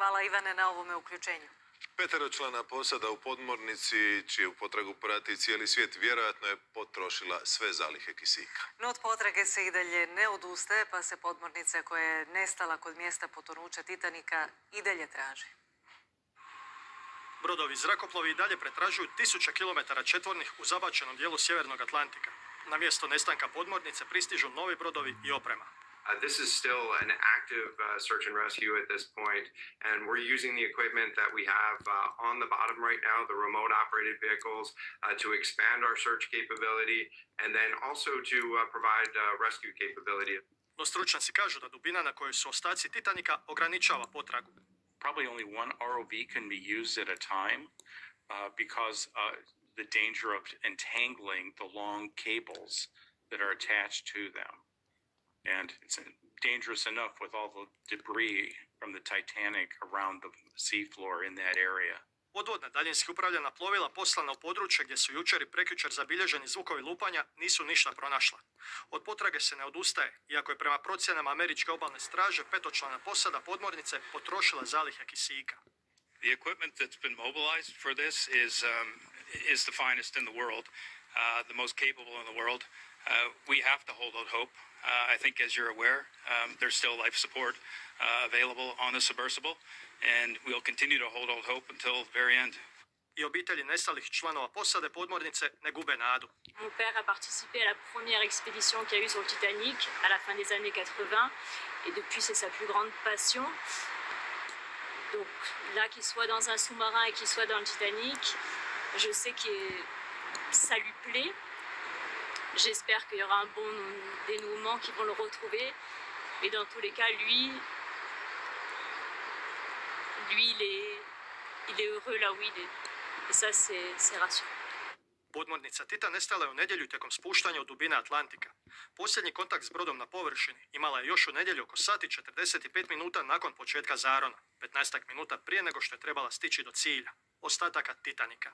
Hvala Ivane na ovome uključenju. Peteročlana posada u podmornici, čiju potragu prati cijeli svijet, vjerojatno je potrošila sve zalihe kisika. No od potrage se i dalje ne odustaje, pa se podmornica koja je nestala kod mjesta potonuća Titanika i dalje traži. Brodovi zrakoplovi i dalje pretražuju tisuće kilometara četvornih u zabačenom dijelu Sjevernog Atlantika. Na mjesto nestanka podmornice pristižu novi brodovi i oprema. Uh, this is still an active uh, search and rescue at this point, and we're using the equipment that we have uh, on the bottom right now, the remote operated vehicles, uh, to expand our search capability and then also to uh, provide uh, rescue capability. No stručnjaci kažu da dubina na kojoj su ostaci Titanika ograničava potragu. probably only one ROV can be used at a time uh, because uh, the danger of entangling the long cables that are attached to them. And it's dangerous enough with all the debris from the Titanic around the seafloor in that area. Odvodna daljinski upravljena plovila poslana u područje gdje su jučer i prekjučer zabilježeni zvukovi lupanja nisu ništa pronašla. Od potrage se ne odustaje, iako je prema procjenama američke obalne straže petočlana posada podmornice potrošila zalihe kisika. The equipment that's been mobilized for this is um, is the finest in the world, uh, the most capable in the world. Uh, we have to hold out hope. Uh, I think, as you're aware, um, there's still life support uh, available on the submersible, and we'll continue to hold out hope until the very end. I obitelji nestalih članova posade podmornice ne gube nadu. Mon père a participé à la première expédition qu'il y a eu sur le Titanic à la fin des années 80 et depuis c'est sa plus grande passion. Donc là qu'il soit dans un sous-marin et qu'il soit dans le Titanic, je sais que ça lui plaît. J'espère qu'il y aura un bon dénouement, qu'ils vont le retrouver. Mais dans tous les cas, lui, lui il, est, il est heureux là où il est. Et ça, c'est c'est rassurant. Podmornica Titan nestala je u nedjelju tijekom spuštanja u dubine Atlantika. Posljednji kontakt s brodom na površini imala je još u nedjelju oko sati 45 minuta nakon početka zarona, 15 minuta prije nego što je trebala stići do cilja, ostataka Titanika.